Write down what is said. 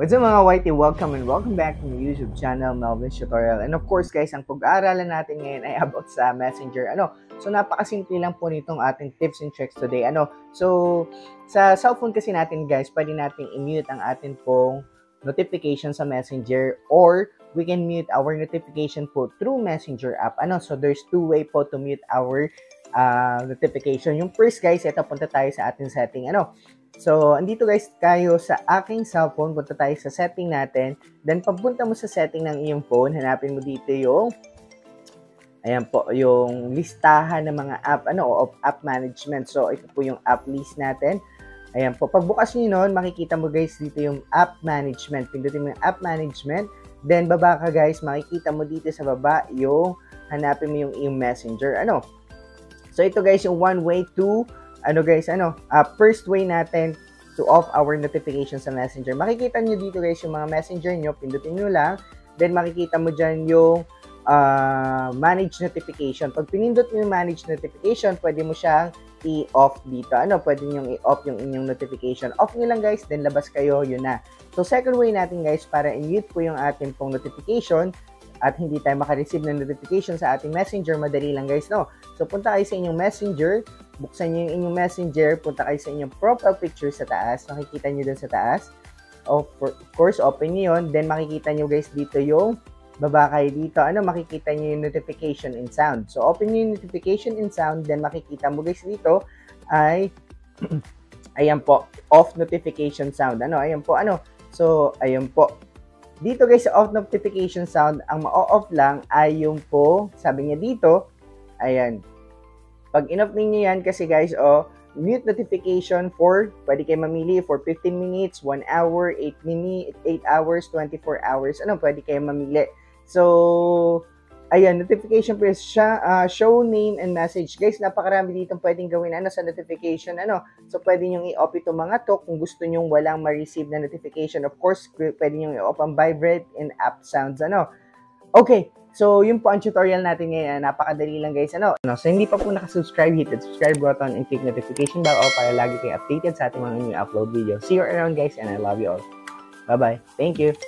What's up mga Whitey? Welcome and welcome back to my YouTube channel, Melvin's Tutorial. And of course guys, ang pag-aaralan natin ngayon ay about sa Messenger. Ano? So napakasimple lang po nitong ating tips and tricks today. Ano? So sa cellphone kasi natin guys, pwede natin i-mute ang atin pong notification sa Messenger or we can mute our notification po through Messenger app. Ano? So there's two way po to mute our uh, notification. Yung first guys, ito punta tayo sa ating setting. Ano? So, andito guys kayo sa aking cellphone. Punta tayo sa setting natin. Then, pagpunta mo sa setting ng iyong phone, hanapin mo dito yung Ayan po, yung listahan ng mga app, ano, o app management. So, ito po yung app list natin. Ayan po, pagbukas nyo nun, makikita mo guys dito yung app management. Pindutin mo yung app management. Then, baba ka guys, makikita mo dito sa baba yung hanapin mo yung iyong messenger. Ano? So, ito guys, yung one way to ano guys, ano, uh, first way natin to off our notifications sa Messenger. Makikita nyo dito guys yung mga Messenger nyo, pindutin nyo lang, then makikita mo dyan yung uh, manage notification. Pag pinindot mo yung manage notification, pwede mo siyang i-off dito. Ano, pwede nyo i-off yung inyong notification. Off nyo lang guys, then labas kayo, yun na. So, second way natin guys, para i-mute po yung ating pong notification, at hindi tayo makareceive ng notification sa ating messenger, madali lang guys, no? So, punta kayo sa inyong messenger, buksan nyo yung inyong messenger, punta kayo sa inyong profile picture sa taas, makikita nyo dun sa taas. Of course, open nyo yun. Then, makikita nyo guys dito yung baba kayo dito. Ano, makikita nyo yung notification and sound. So, open nyo yung notification and sound. Then, makikita mo guys dito ay ayan po, off notification sound. Ano, ayan po, ano. So, ayan po. Dito guys, sa off notification sound, ang ma-off lang ay yung po, sabi niya dito, ayan, pag in-off ninyo yan, kasi guys, oh, mute notification for, pwede kayo mamili for 15 minutes, 1 hour, 8 minutes, 8 hours, 24 hours, ano, pwede kayo mamili. So, ayan, notification po siya, uh, show name and message. Guys, napakarami dito pwedeng gawin ano sa notification. Ano? So, pwede nyo i-off itong mga to kung gusto nyo walang ma-receive na notification. Of course, pwede nyo i-off ang vibrate and app sounds. Ano? Okay, So, yun po ang tutorial natin ngayon. Napakadali lang guys. Ano? So, hindi pa po nakasubscribe, hit the subscribe button and click notification bell o para lagi kayo updated sa ating mga new upload video. See you around guys and I love you all. Bye-bye. Thank you.